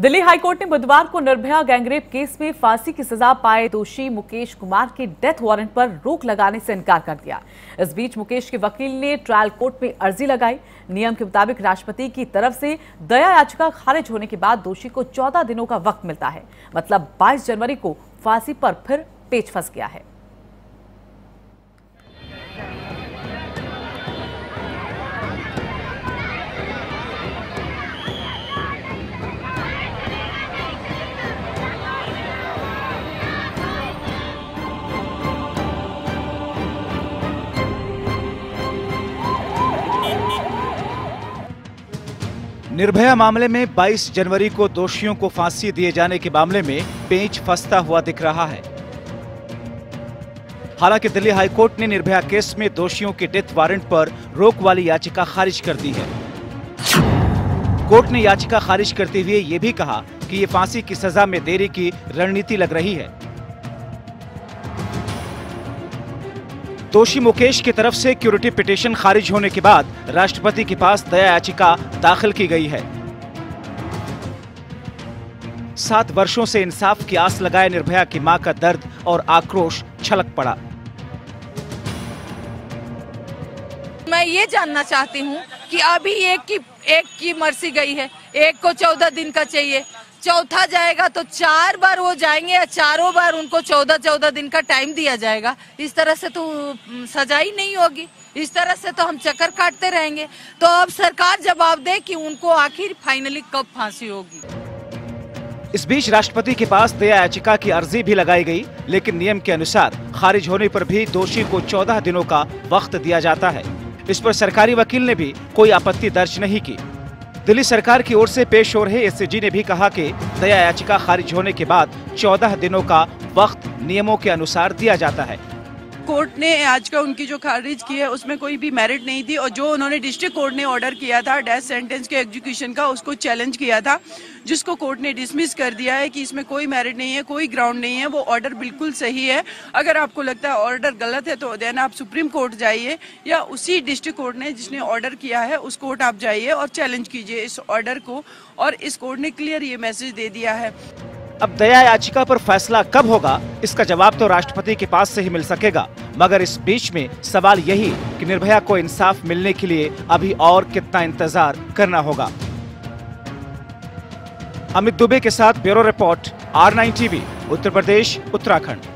Delhi high court ने बुधवार को निर्भया गैंगरेप केस में फांसी की सजा पाए दोषी मुकेश कुमार के डेथ वारंट पर रोक लगाने से इनकार कर दिया। इस बीच मुकेश के वकील ने ट्रायल कोर्ट में अर्जी लगाई। नियम के मुताबिक राष्ट्रपति की तरफ़ से दया याचिका खारिज होने के बाद दोषी को 14 दिनों का वक्त मिलता है। मतलब 22 जनवरी को फांसी पर फिर पेच फंस गया है। निर्भया मामले में 22 जनवरी को दोषियों को फांसी दिए जाने के मामले में पेंच फंसता हुआ दिख रहा है। हालाँकि दिल्ली हाईकोर्ट ने निर्भया केस में दोषियों के डेथ वारंट पर रोक वाली याचिका खारिज कर दी है। कोर्ट ने याचिका खारिज करते हुए ये भी कहा कि ये फांसी की सजा में देरी की रणनीति लग रही है। दोषी मुकेश की तरफ़ से क्यूरिटी पिटीशन खारिज होने के बाद राष्ट्रपति के पास दया याचिका दाखिल की गई है। सात वर्षों से इंसाफ की आस लगाए निर्भया की माँ का दर्द और आक्रोश छलक पड़ा। मैं ये जानना चाहती हूँ कि अभी एक की एक की मर्सी गई है। एक को चौदह दिन का चाहिए। चौथा जाएगा तो चार बार वो जाएँगे या चारों बार उनको चौदह चौदह दिन का टाइम दिया जाएगा। इस तरह से तो सजा ही नहीं होगी। इस तरह से तो हम चक्कर काटते रहेंगे। तो अब सरकार जवाब दे कि उनको आखिर फाइनली कब फांसी होगी। इस बीच राष्ट्रपति के पास दया याचिका की अर्जी भी लगाई गई, लेकिन नियम के अनुसार खारिज होने पर भी दोषी को 14 दिनों का वक्त दिया जाता है। इस पर सरकारी वकील ने भी कोई आपत्ति दर्ज नहीं की। दिल्ली सरकार की ओर से पेश हो रहे एससीजी ने भी कहा कि दया याचिका खारिज होने के बाद 14 दिनों का वक्त नियमों के अनुसार दिया जाता है। कोर्ट ने आज का उनकी जो खारिज की है, उसमें कोई भी मेरिट नहीं थी और जो उन्होंने डिस्ट्रिक्ट कोर्ट ने ऑर्डर किया था डेथ सेंटेंस के एग्जीक्यूशन का, उसको चैलेंज किया था, जिसको कोर्ट ने डिसमिस कर दिया है कि इसमें कोई मेरिट नहीं है, कोई ग्राउंड नहीं है, वो ऑर्डर बिल्कुल सही है। अगर आपको लगता है ऑर्डर गलत है तो देन आप सुप्रीम कोर्ट जाइए या उसी डिस्ट्रिक्ट कोर्ट ने जिसने ऑर्डर किया है, उस कोर्ट आप जाइए और चैलेंज कीजिए इस ऑर्डर को और इस कोर्ट ने क्लियर ये मैसेज दे दिया है। अब दया याचिका पर फैसला कब होगा? इसका जवाब तो राष्ट्रपति के पास से ही मिल सकेगा। मगर इस बीच में सवाल यही कि निर्भया को इंसाफ मिलने के लिए अभी और कितना इंतज़ार करना होगा। अमित दुबे के साथ bureau report, R nine TV, Uttar Pradesh, Uttarakhand.